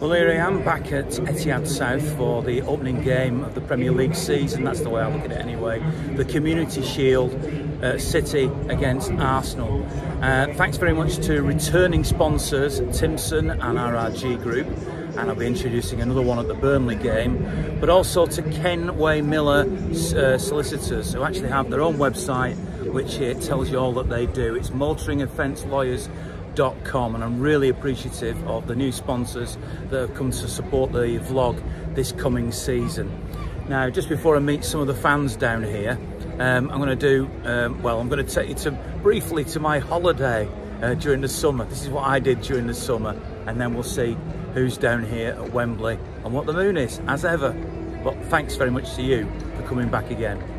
Well, here I am back at Etihad South for the opening game of the Premier League season. That's the way I look at it anyway. The Community Shield, uh, City against Arsenal. Uh, thanks very much to returning sponsors Timpson and RRG Group. And I'll be introducing another one at the Burnley game, but also to Kenway Miller uh, Solicitors, who actually have their own website, which here tells you all that they do. It's Motoring Offence Lawyers and I'm really appreciative of the new sponsors that have come to support the vlog this coming season. Now just before I meet some of the fans down here um, I'm going to do, um, well I'm going to take you to briefly to my holiday uh, during the summer. This is what I did during the summer and then we'll see who's down here at Wembley and what the moon is as ever. But thanks very much to you for coming back again.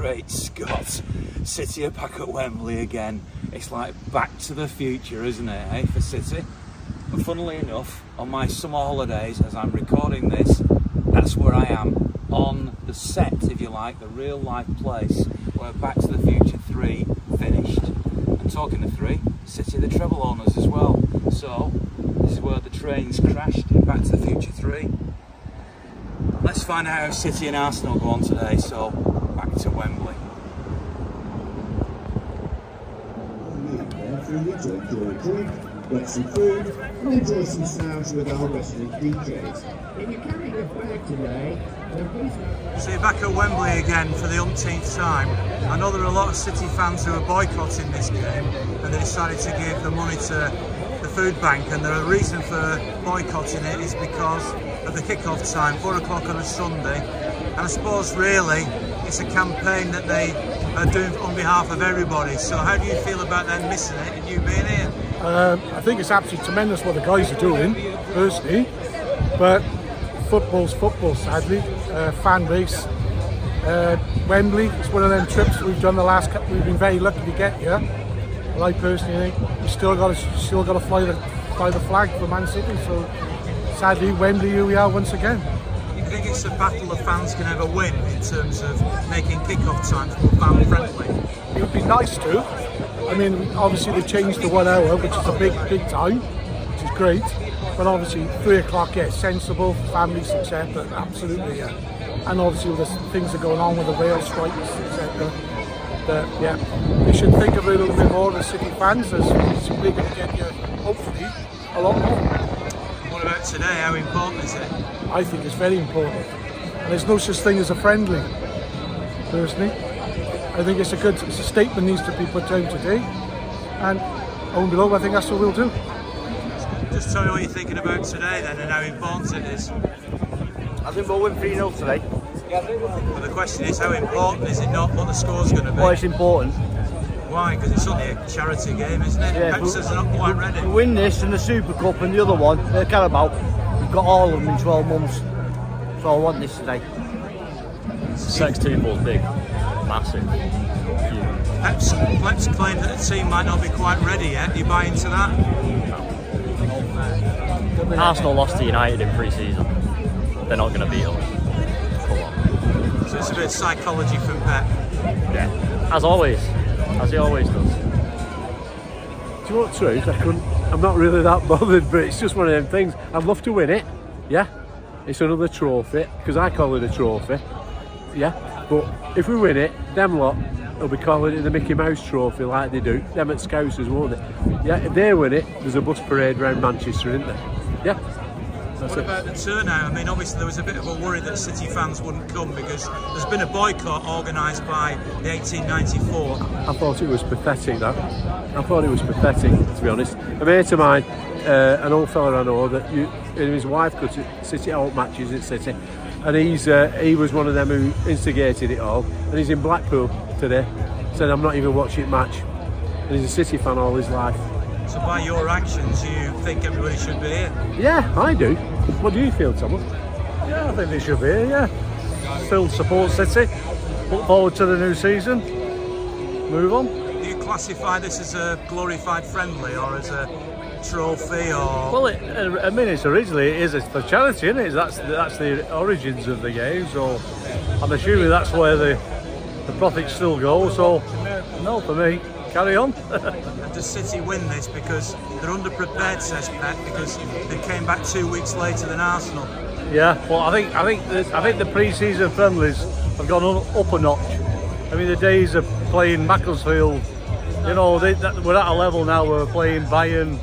Great Scott. City are back at Wembley again. It's like back to the future, isn't it, eh, for City? But funnily enough, on my summer holidays, as I'm recording this, that's where I am, on the set, if you like, the real life place where Back to the Future 3 finished. And talking of 3, City the treble owners as well. So, this is where the trains crashed in Back to the Future 3. Let's find out how City and Arsenal go on today, so to Wembley. get some food, and enjoy some sounds with our wrestling DJs. If you're carrying a flag today, so you're back at Wembley again for the umpteenth time. I know there are a lot of City fans who are boycotting this game and they decided to give the money to the food bank and the reason for boycotting it is because of the kick-off time, 4 o'clock on a Sunday. And I suppose really it's a campaign that they are doing on behalf of everybody. So how do you feel about them missing it and you being here? Um, I think it's absolutely tremendous what the guys are doing, personally. But football's football, sadly. Uh, fan base. Uh, Wembley, it's one of them trips we've done the last couple. We've been very lucky to get here. Well, I personally think we still got to still got to fly the fly the flag for Man City. So sadly, Wembley, here we are once again think it's a battle the fans can ever win in terms of making kick-off times more fan friendly? It would be nice to. I mean, obviously they've changed to one hour, which is a big, big time, which is great. But obviously three o'clock, yeah, sensible, families, etc. But absolutely, yeah. And obviously the things that are going on with the rail strikes, etc. Yeah, they should think of it a little bit more the City fans, as we're going to get you, hopefully, a lot more. What about today? How important is it? I think it's very important. And there's no such thing as a friendly, personally. I think it's a good it's a statement needs to be put down today. And on below, I think that's what we'll do. Just tell me what you're thinking about today then and how important it is. I think we'll win 3 0 today. But the question is, how important is it not what the score's going to be? Well, it's important. Why? Because it's only a charity game, isn't it? Yeah, Pep are not quite ready. We win this and the Super Cup and the other one, the Carabao, we've got all of them in 12 months. So I want this today. Sex team was big, massive. Pep's, Pep's claimed that the team might not be quite ready yet. Do you buy into that? No. Arsenal lost to United in pre-season. They're not going to beat them. So it's a bit of psychology from Pep. Yeah, as always as he always does. Do you know what truth? I couldn't. I'm not really that bothered, but it's just one of them things. I'd love to win it. Yeah, it's another trophy because I call it a trophy. Yeah, but if we win it, them lot will be calling it the Mickey Mouse Trophy like they do. Them at Scousers, won't they? Yeah, if they win it, there's a bus parade around Manchester, isn't there? Yeah. That's what it. about the turnout? I mean, obviously there was a bit of a worry that City fans wouldn't come because there's been a boycott organised by the 1894. I thought it was pathetic, that. I thought it was pathetic, to be honest. A mate of mine, uh, an old fella I know, that you, his wife goes to City out matches at City, and he's uh, he was one of them who instigated it all, and he's in Blackpool today. Said, I'm not even watching match. And he's a City fan all his life. So by your actions, you think everybody should be here? Yeah, I do. What do you feel, Thomas? Yeah, I think they should be here, yeah. Still support City. Look forward to the new season. Move on. Do you classify this as a glorified friendly or as a trophy or well it, uh, I mean it's originally it is for charity isn't it that's that's the origins of the game so I'm assuming that's where the the profits still go so no for me carry on does City win this because they're underprepared, says Pep, because they came back two weeks later than Arsenal. Yeah, well, I think I think the, I think the pre-season friendlies have gone up a notch. I mean, the days of playing Macclesfield, you know, they, that, we're at a level now where we're playing Bayern,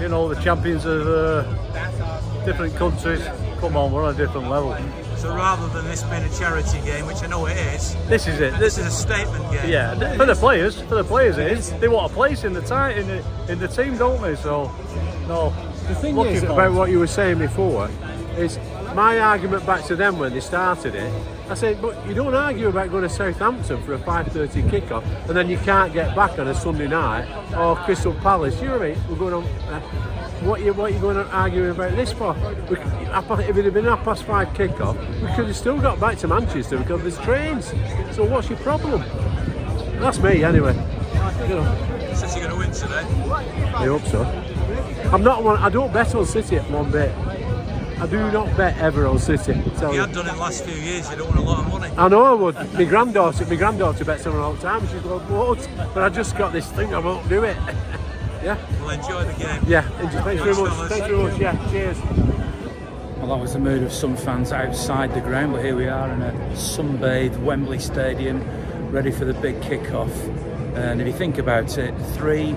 you know, the champions of uh, different countries. Come on, we're on a different level. So rather than this being a charity game, which I know it is, this is it. This is a statement game. Yeah, for the players, for the players, it is. They want a place in the tie, in the in the team, don't they? So, no. The thing is about what you were saying before is my argument back to them when they started it. I said, but you don't argue about going to Southampton for a 5:30 kickoff and then you can't get back on a Sunday night or Crystal Palace. You know what I mean? We're going on. Uh, what you what are you going to argue about this for? We, if it had been half past five kickoff, we could have still got back to Manchester because there's trains. So what's your problem? That's me anyway. You know. City going to win today. I hope so. I'm not one. I don't bet on City at one bit. I do not bet ever on City. You had done it the last few years, you don't want a lot of money. I know I would. My granddaughter, my granddaughter bets on it all the time. She's got loads, but I just got this thing. I won't do it. yeah. Well, enjoy the game. Yeah. Thanks very much. Thanks very much. Yeah. Cheers. Well, that was the mood of some fans outside the ground, but here we are in a sunbathed Wembley Stadium, ready for the big kick-off. And if you think about it, three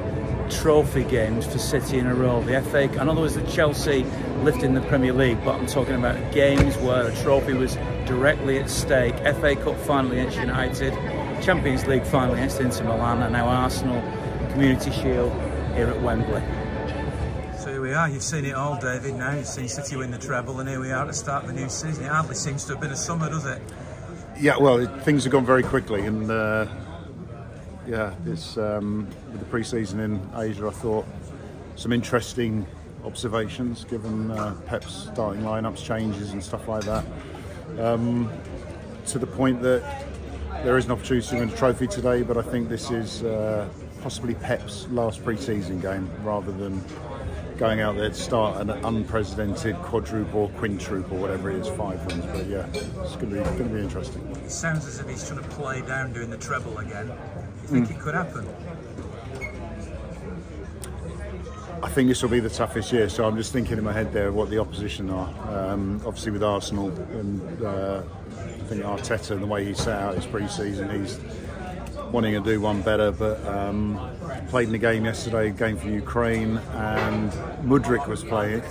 trophy games for City in a row. The FA, I know there was the Chelsea lifting the Premier League, but I'm talking about games where a trophy was directly at stake. FA Cup final against United, Champions League final against Inter Milan, and now Arsenal Community Shield here at Wembley. So here we are, you've seen it all, David, now you've seen City win the treble, and here we are to start the new season. It hardly seems to have been a summer, does it? Yeah, well, things have gone very quickly, and uh, yeah, this um, with the pre-season in Asia, I thought some interesting observations given uh, Pep's starting lineups changes and stuff like that. Um, to the point that there is an opportunity to win a trophy today, but I think this is uh, possibly Pep's last pre-season game rather than going out there to start an unprecedented quadruple or quintuple, whatever it is, five wins. But yeah, it's going to be going to be interesting. It sounds as if he's trying to play down doing the treble again. You think mm. it could happen? I think this will be the toughest year. So I'm just thinking in my head there what the opposition are. Um, obviously with Arsenal and uh, I think Arteta and the way he set out his pre-season, he's wanting to do one better. But um, played in the game yesterday, game for Ukraine, and Mudryk was playing.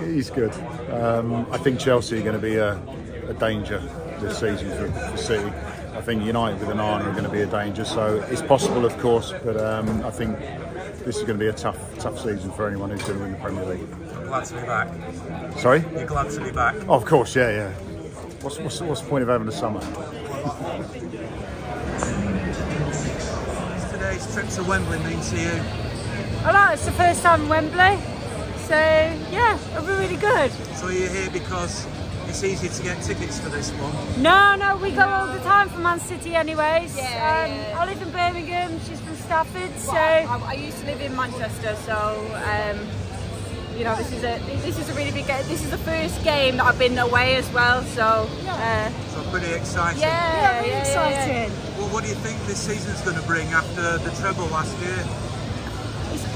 he's good. Um, I think Chelsea are going to be a, a danger this season for, for City. I think United with an Onana are going to be a danger. So it's possible, of course, but um, I think this is going to be a tough, tough season for anyone who's going to win the Premier League. glad to be back. Sorry? You're glad to be back. Oh, of course, yeah, yeah. What's, what's, what's the point of having a summer? Today's trip to Wembley mean to you? Well, it's the first time in Wembley, so yeah, it'll be really good. So you're here because it's easy to get tickets for this one? No, no, we go all the time for Man City anyways. Yeah, um, yeah. I live in Birmingham, she's from Stafford, so... I, I, used to live in Manchester, so... Um, you know, this is a this is a really big game. This is the first game that I've been away as well, so uh, so pretty exciting. Yeah, yeah, really yeah, exciting. Well, what do you think this season's going to bring after the treble last year?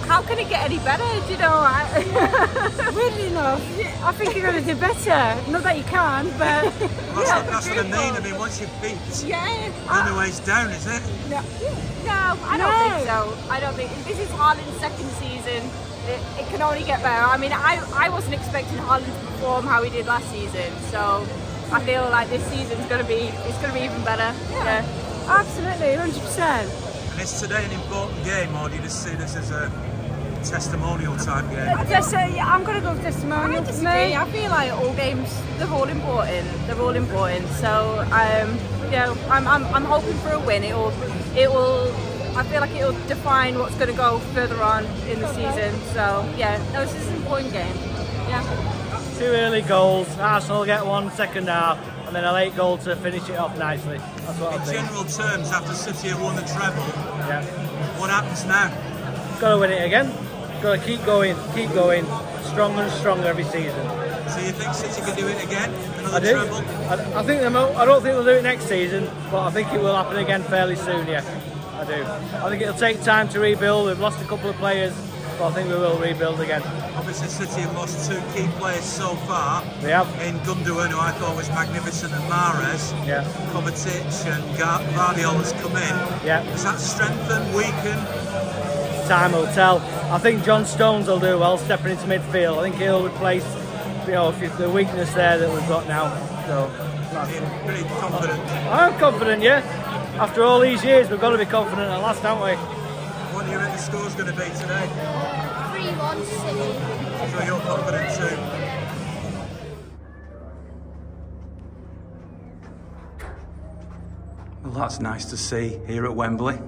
how can it get any better? Do you know? I, Weirdly enough, I think you're going to do better. Not that you can, but well, that's, yeah, that's what I mean. I mean, once you've beat, yeah, the only way's down, is it? No, no, I don't think so. I don't think this is Haaland's second season. It, it, can only get better. I mean, I, I wasn't expecting Haaland to perform how he did last season, so I feel like this season's going to be it's going to be even better. Yeah, yeah. Absolutely, hundred percent. And is today an important game, or do you just see this as a testimonial type game? Just, uh, yeah, I'm going to go with testimonial. I disagree. I feel like all games, they're all important. They're all important. So, um, you know, I'm, I'm, I'm hoping for a win. It will, it will. I feel like it will define what's going to go further on in the season. So, yeah, no, this is an important game. Yeah. Two early goals. Arsenal get one second half and then a late goal to finish it off nicely. That's what In I think. general terms, after City have won the treble, yeah. what happens now? Got to win it again got to keep going, keep going, stronger and stronger every season. So you think City can do it again? Another I do. Treble? I, I think they I don't think they'll do it next season, but I think it will happen again fairly soon. Yeah. I do. I think it'll take time to rebuild. We've lost a couple of players, but I think we will rebuild again. Obviously, City have lost two key players so far. They have. In Gundogan, who I thought was magnificent, and Mahrez. Yeah. Kovacic and Gvardiol has come in. Yeah. Does that strengthen, weaken? Time will tell. I think John Stones will do well stepping into midfield. I think he'll replace you know, the weakness there that we've got now. So. Pretty confident. I'm confident, yeah. After all these years, we've got to be confident at last, haven't we? What do you think the score's going to be today? 3-1 City. So you're confident too? Well, that's nice to see here at Wembley.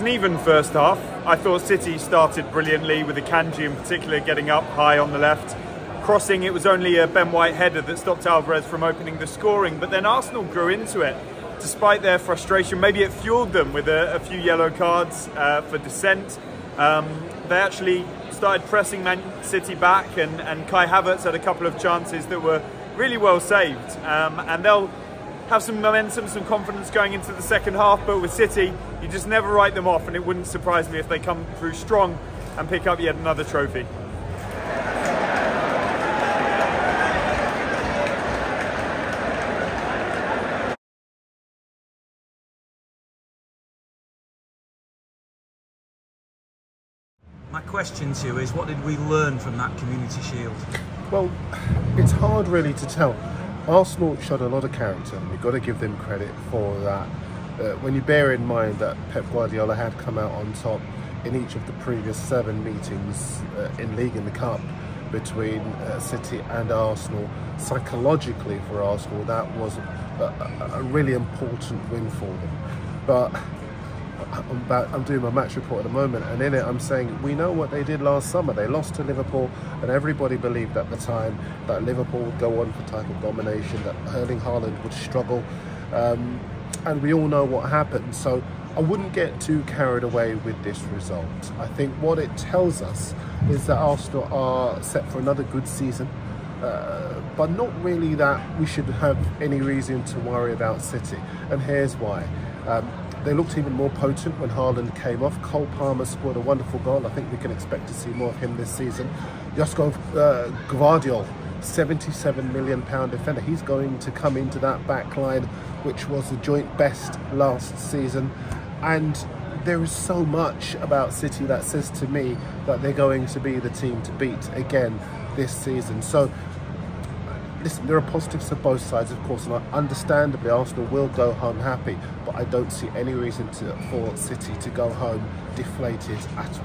Was an even first half. I thought City started brilliantly with Akanji in particular getting up high on the left. Crossing, it was only a Ben White header that stopped Alvarez from opening the scoring, but then Arsenal grew into it. Despite their frustration, maybe it fueled them with a, a few yellow cards uh, for dissent. Um, they actually started pressing Man City back, and, and Kai Havertz had a couple of chances that were really well saved. Um, and they'll have some momentum, some confidence going into the second half. But with City, you just never write them off, and it wouldn't surprise me if they come through strong and pick up yet another trophy. My question to you is what did we learn from that Community Shield? Well, it's hard really to tell. Arsenal showed a lot of character, and we've got to give them credit for that. Uh, when you bear in mind that Pep Guardiola had come out on top in each of the previous seven meetings uh, in League and the Cup between uh, City and Arsenal, psychologically for Arsenal, that was a, a, a really important win for them. But I'm, about, I'm doing my match report at the moment, and in it, I'm saying we know what they did last summer. They lost to Liverpool, and everybody believed at the time that Liverpool would go on for title domination, that Erling Haaland would struggle, um, and we all know what happened. So I wouldn't get too carried away with this result. I think what it tells us is that Arsenal are set for another good season. Uh, but not really that we should have any reason to worry about City. And here's why. Um, they looked even more potent when Haaland came off. Cole Palmer scored a wonderful goal. I think we can expect to see more of him this season. Josko uh, Gvardiol, 77 million pound defender. He's going to come into that back line, which was the joint best last season. And there is so much about City that says to me that they're going to be the team to beat again this season. So listen, there are positives to both sides, of course, and understandably, Arsenal will go home happy, but I don't see any reason to, for City to go home deflated at all.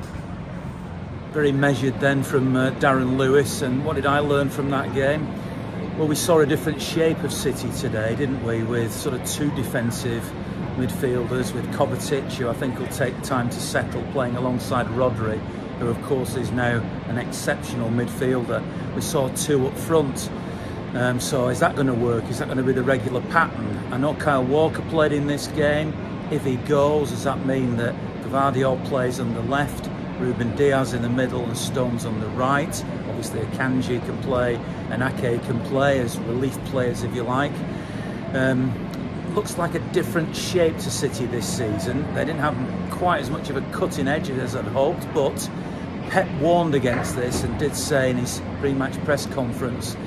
Very measured then from uh, Darren Lewis, and what did I learn from that game? Well, we saw a different shape of City today, didn't we? With sort of two defensive midfielders, with Kovacic, who I think will take time to settle, playing alongside Rodri, who of course is now an exceptional midfielder. We saw two up front. Um, so is that going to work? Is that going to be the regular pattern? I know Kyle Walker played in this game. If he goes, does that mean that Gvardiol plays on the left, Ruben Dias in the middle and Stones on the right? Obviously Akanji can play and Ake can play as relief players if you like. Um, looks like a different shape to City this season. They didn't have quite as much of a cutting edge as I'd hoped, but Pep warned against this and did say in his pre-match press conference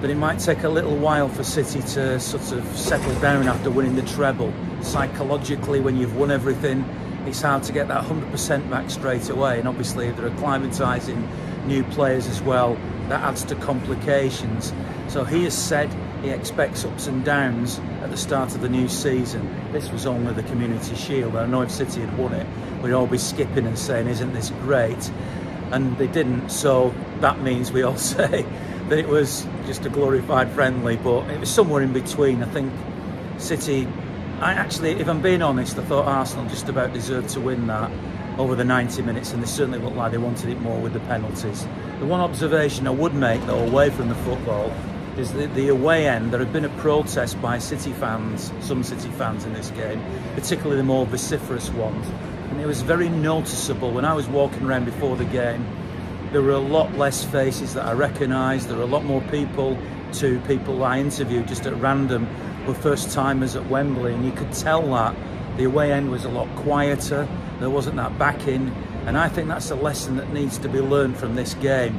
that it might take a little while for City to sort of settle down after winning the treble. Psychologically, when you've won everything, it's hard to get that 100% back straight away. And obviously, they're acclimatising new players as well, that adds to complications. So he has said he expects ups and downs at the start of the new season. This was only the Community Shield. I know if City had won it, we'd all be skipping and saying, isn't this great? And they didn't, so that means we all say that it was just a glorified friendly, but it was somewhere in between. I think City I actually, if I'm being honest, I thought Arsenal just about deserved to win that over the 90 minutes, and they certainly looked like they wanted it more with the penalties. The one observation I would make, though, away from the football, is that the away end, there had been a protest by City fans, some City fans in this game, particularly the more vociferous ones. And it was very noticeable when I was walking around before the game. There were a lot less faces that I recognised. There were a lot more people to people I interviewed just at random were first timers at Wembley, and you could tell that the away end was a lot quieter. There wasn't that backing, and I think that's a lesson that needs to be learned from this game,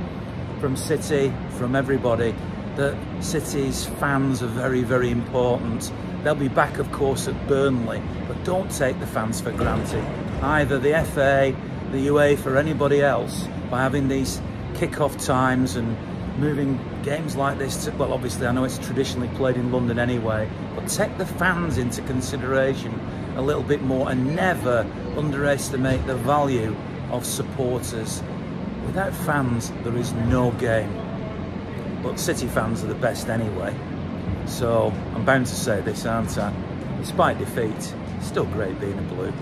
from City, from everybody that City's fans are very, very important. They'll be back, of course, at Burnley, but don't take the fans for granted. Either the FA, the UEFA, or anybody else by having these kick-off times and moving games like this to, well obviously I know it's traditionally played in London anyway but take the fans into consideration a little bit more and never underestimate the value of supporters without fans there is no game but City fans are the best anyway. So I'm bound to say this, aren't I? Despite defeat, still great being a blue.